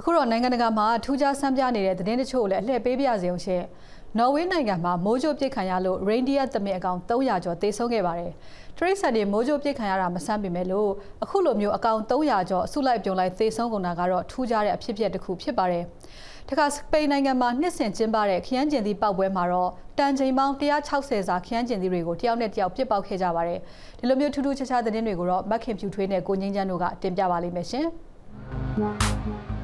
အခုတော့နိုင်ငံတကာမှာထူးခြားဆန်းပြနေတဲ့သတင်းတချို့ကိုလည်းအလှည့်ပေးပြစေအောင်ရှင်နော်ဝေးနိုင်ငံမှာမိုးကြိုးပစ်ခံရလို့ reindeer သမင်အကောင်300ကျော်သေဆုံးခဲ့ပါတယ်တရိတ်ဆန်တွေမိုးကြိုးပစ်ခံရတာမဆန်းပေမဲ့လို့အခုလိုမျိုးအကောင်300ကျော်အစုလိုက်ပြုံလိုက်သေဆုံးကုန်တာကတော့ထူးခြားတဲ့အဖြစ်အပျက်တစ်ခုဖြစ်ပါတယ်တခါစပိန်နိုင်ငံမှာနှစ်ဆင်ကျင်းပတဲ့ခရမ်းကျင်သီးပောက်ပွဲမှာတော့တန်ချိန်ပေါင်း160စာခရမ်းကျင်သီးတွေကိုတယောက်နဲ့တယောက်ပြစ်ပေါက်ခဲ့ကြပါတယ်ဒီလိုမျိုးထူးထူးခြားခြားသတင်းတွေကိုတော့မက်ခင်ဖြူထွေးနဲ့ကိုငင်းချမ်းတို့ကတင်ပြပါလိမ့်မယ်ရှင်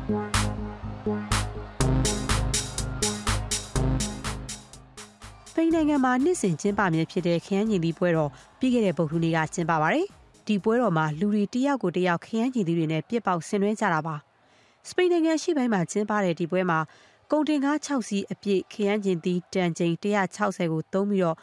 ပိန်နိုင်ငံမှာနှစ်စဉ်ကျင်းပမြဲဖြစ်တဲ့ခရမ်းကျင်သီးပွဲတော်ပြီးခဲ့တဲ့ပုဂ္ဂိုလ်နေ့ကကျင်းပပါတယ်။ဒီပွဲတော်မှာလူတွေတယောက်ကိုတယောက်ခရမ်းကျင်သီးတွေနဲ့ပြစ်ပေါက်ဆင်နွှဲကြတာပါ။စပိန်နိုင်ငံရှိပိုင်းမှာကျင်းပတဲ့ဒီပွဲမှာကုန်တင်ကား6စီးအပြည့်ခရမ်းကျင်သီးတန်ချိန်160ကိုသုံးပြီးတော့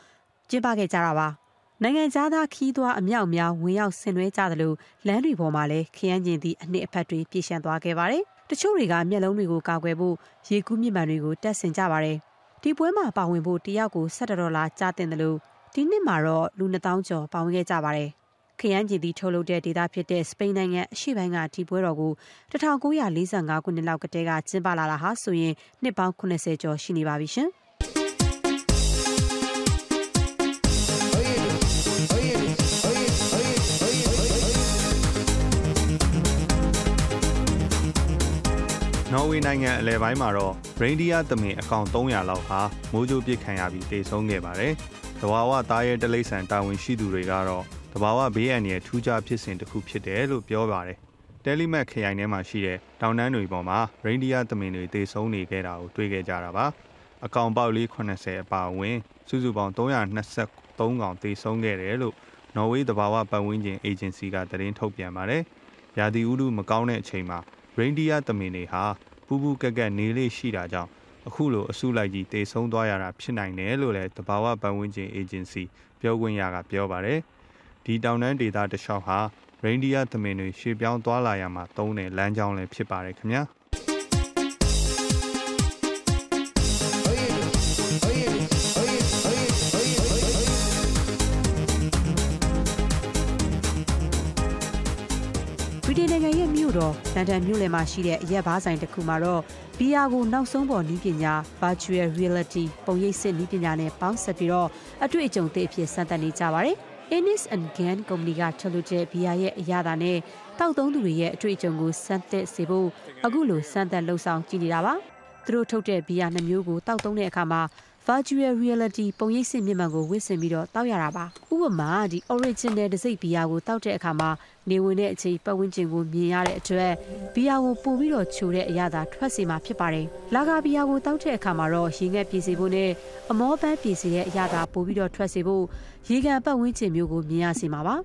ကျင်းပခဲ့ကြတာပါ။နိုင်ငံသားသားခီးသွွားအမြောက်များဝင်ရောက်ဆင်နွှဲကြသလိုလမ်းတွေပေါ်မှာလည်းခရမ်းကျင်သီးအနှစ်အဖက်တွေပြည့်ရှံသွားခဲ့ပါတယ်။ တချို့တွေကမျက်လုံးတွေကိုကာကွယ်ဖို့ရေကူးမြစ်မှန်တွေကိုတက်ဆင်ကြပါတယ်။ဒီပွဲမှာပါဝင်ဖို့တယောက်ကို17ဒေါ်လာကျတင်တယ်လို့ဒီနှစ်မှာတော့လူ2000ကျော်ပါဝင်ခဲ့ကြပါတယ်။ခရမ်းကျင်သီထုတ်လုပ်တဲ့ဒေသဖြစ်တဲ့စပိန်နိုင်ငံအရှေ့ပိုင်းကဒီပွဲတော်ကို1945ခုနှစ်လောက်ကတည်းကကျင်းပလာတာဟာဆိုရင်နှစ်ပေါင်း80ကျော်ရှိနေပါပြီရှင်။ နော်ဝေနိုင်ငံအလဲပိုင်းမှာတော့ရိန်ဒီယာသမင်အကောင်300လောက်ဟာမိုးကြိုးပစ်ခံရပြီးတေဆုံးခဲ့ပါတယ်။တဘာဝသားရဲတလိษံတာဝန်ရှိသူတွေကတော့တဘာဝဘေးအန္တရာယ်ထူးခြားဖြစ်စဉ်တစ်ခုဖြစ်တယ်လို့ပြောပါတယ်။တယ်လီမက်ခရိုင်ထဲမှာရှိတဲ့တောင်တန်းတွေပေါ်မှာရိန်ဒီယာသမင်တွေတေဆုံးနေခဲ့တာကိုတွေ့ခဲ့ကြတာပါ။အကောင်ပေါက်လေး80အပါအဝင်စုစုပေါင်း323ကောင်တေဆုံးခဲ့တယ်လို့နော်ဝေးတဘာဝပတ်ဝန်းကျင်အေဂျင်စီကသတင်းထုတ်ပြန်ပါတယ်။ရာသီဥတုမကောင်းတဲ့အချိန်မှာရိန်ဒီယာသမင်တွေဟာ ပူပူကက်ကက်နေလေးရှိတာကြောင့်အခုလိုအစုလိုက်ကြီးတေဆုံးသွားရတာဖြစ်နိုင်တယ်လို့လည်းတဘာဝပတ်ဝန်းကျင်အေဂျင်စီပြောခွင့်ရကပြောပါတယ်ဒီတောင်တန်းဒေသတလျှောက်ဟာရိန်ဒီယာသမင်တွေရှေ့ပြောင်းသွားလာရမှာသုံးတဲ့လမ်းကြောင်းလည်းဖြစ်ပါတယ်ခင်ဗျာ တော့လန်ဒန်မြို့လယ်မှာရှိတဲ့အရက်ဘားဆိုင်တစ်ခုမှာတော့ဘီယာကိုနောက်ဆုံးပေါ်နည်းပညာ virtual reality ပုံရိပ်စစ်နည်းပညာနဲ့ပေါင်းစပ်ပြီးတော့အတွေ့အကြုံသစ်အဖြစ်စမ်းသပ်နေကြပါတယ်။ Ennis and Gan ကုမ္ပဏီကထုတ်လုပ်တဲ့ဘီယာရဲ့အရသာနဲ့တောက်သုံးသူတွေရဲ့အတွေ့အကြုံကိုစမ်းသပ်စေဖို့အခုလိုစမ်းသပ်လှုပ်ဆောင်ကြည့်နေတာပါ။သူတို့ထုတ်တဲ့ဘီယာနှမျိုးကိုတောက်သုံးတဲ့အခါမှာ virtual reality ပုံရိပ်စစ်မျက်မှန်ကိုဝစ်ဆင်ပြီးတော့တောက်ရတာပါဥပမာဒီ original တစိ့ဘီယာကိုတောက်တဲ့အခါမှာနေဝင်တဲ့အချိန်ပတ်ဝန်းကျင်ကိုမြင်ရတဲ့အတွက်ဘီယာကိုပို့ပြီးတော့ချိုတဲ့အရာသာထွက်စေမှာဖြစ်ပါတယ်လာဂါဘီယာကိုတောက်တဲ့အခါမှာတော့ရေငက်ပြေစေဖို့နဲ့အမောပန်းပြေစေတဲ့အရာသာပို့ပြီးတော့ထွက်စေဖို့ရေကန်ပတ်ဝန်းကျင်မျိုးကိုမြင်ရစေမှာပါ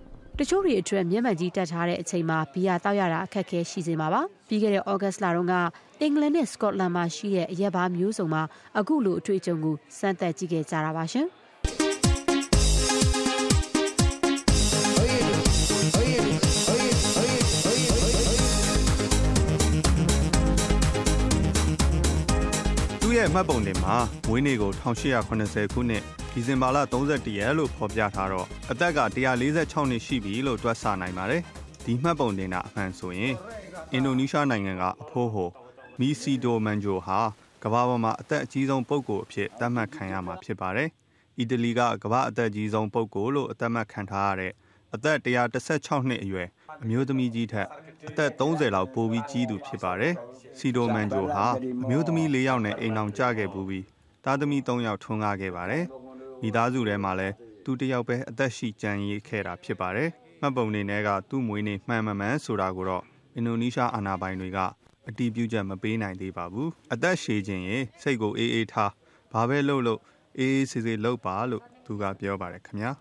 တချို့တွေအတွက်မျက်မှန်ကြီးတက်ထားတဲ့အချိန်မှာဘီယာတောက်ရတာအခက်အခဲရှိစေမှာပါပြီးခဲ့တဲ့ဩဂတ်စ်လတုန်းကအင်္ဂလန်နဲ့စကော့တလန်မှာရှိတဲ့အရက်ဘားမျိုးစုံမှာအခုလိုအတွေ့အကြုံကိုစမ်းသပ်ကြည့်ခဲ့ကြတာပါရှင်သူ့ရဲ့မှတ်ပုံတင်မှာမွေးနေ့ကို1880ခုနှစ် ဒီဇင်ဘာလ31ရက်လို့ဖော်ပြထားတော့အသက်က146နှစ်ရှိပြီလို့တွက်ဆနိုင်ပါတယ်။ဒီမှတ်ပုံတင်တာအမှန်ဆိုရင်အင်ဒိုနီးရှားနိုင်ငံကအဖိုးဟိုမီစီဒိုမန်ဂျိုဟာကမ္ဘာပေါ်မှာအသက်အကြီးဆုံးပုဂ္ဂိုလ်အဖြစ်သတ်မှတ်ခံရမှာဖြစ်ပါတယ်။အီတလီကကမ္ဘာအသက်ကြီးဆုံးပုဂ္ဂိုလ်လို့အသက်မှတ်ခံထားရတဲ့အသက်116နှစ်အရွယ်အမျိုးသမီးကြီးထက်အသက်30လောက်ပိုပြီးကြီးသူဖြစ်ပါတယ်။စီဒိုမန်ဂျိုဟာအမျိုးသမီး၄ယောက်နဲ့အိမ်အောင်ကြခဲ့ပူပြီးသားသမီး၃ယောက်ထွန်းကားခဲ့ပါတယ်။ မိသားစုထဲမှာလည်းသူတယောက်ပဲအသက်ရှိကြံရည်ခဲ့တာဖြစ်ပါတယ်။မှတ်ပုံနေနဲ့ကသူ့မွေးနေ့မှန်မှန်မှန်ဆိုတာကိုတော့အင်ဒိုနီးရှားအာဏာပိုင်တွေကအတီးပြုချက်မပေးနိုင်သေးပါဘူးအသက်ရှည်ခြင်းရင်စိတ်ကိုအေးအေးထားဘာပဲလုပ်လို့အေးအေးဆေးဆေးလုပ်ပါလို့သူကပြောပါတယ်ခင်ဗျာ